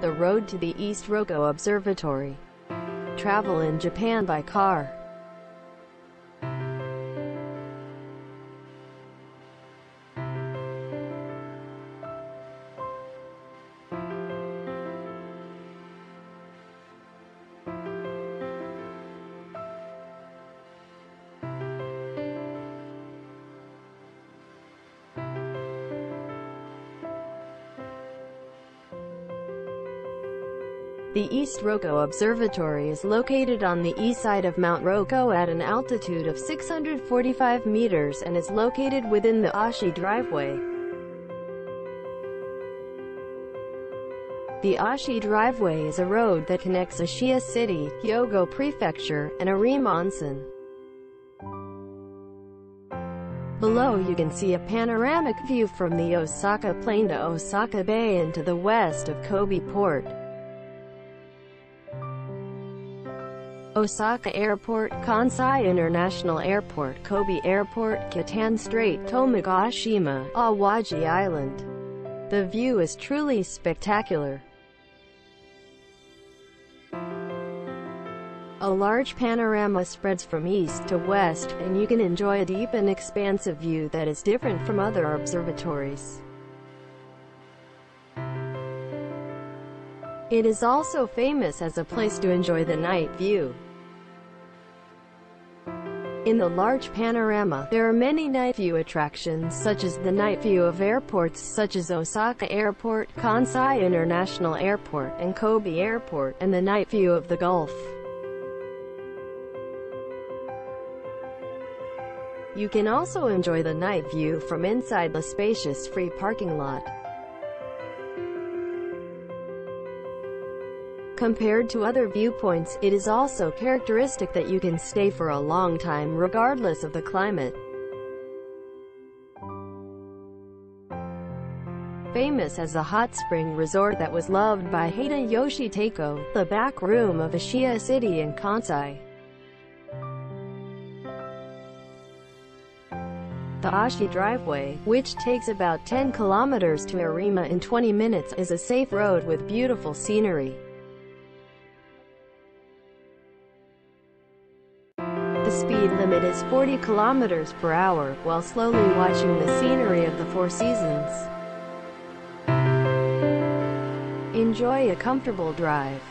The road to the East Rokko Observatory. Travel in Japan by car. The East Rokko Observatory is located on the east side of Mount Rokko at an altitude of 645 meters and is located within the Ashi Driveway. The Ashi Driveway is a road that connects Ashiya City, Hyogo Prefecture, and Arima Onsen. Below you can see a panoramic view from the Osaka Plain to Osaka Bay and to the west of Kobe Port. Osaka Airport, Kansai International Airport, Kobe Airport, Kitan Strait, Tomogashima, Awaji Island. The view is truly spectacular. A large panorama spreads from east to west, and you can enjoy a deep and expansive view that is different from other observatories. It is also famous as a place to enjoy the night view. In the large panorama, there are many night view attractions such as the night view of airports such as Osaka Airport, Kansai International Airport, and Kobe Airport, and the night view of the Gulf. You can also enjoy the night view from inside the spacious free parking lot. Compared to other viewpoints, it is also characteristic that you can stay for a long time regardless of the climate. Famous as a hot spring resort that was loved by Hideyoshi Taiko, the back room of Ashiya City in Kansai. The Ashi Driveway, which takes about 10 kilometers to Arima in 20 minutes, is a safe road with beautiful scenery. Speed limit is 40 kilometers per hour, while slowly watching the scenery of the Four Seasons. Enjoy a comfortable drive.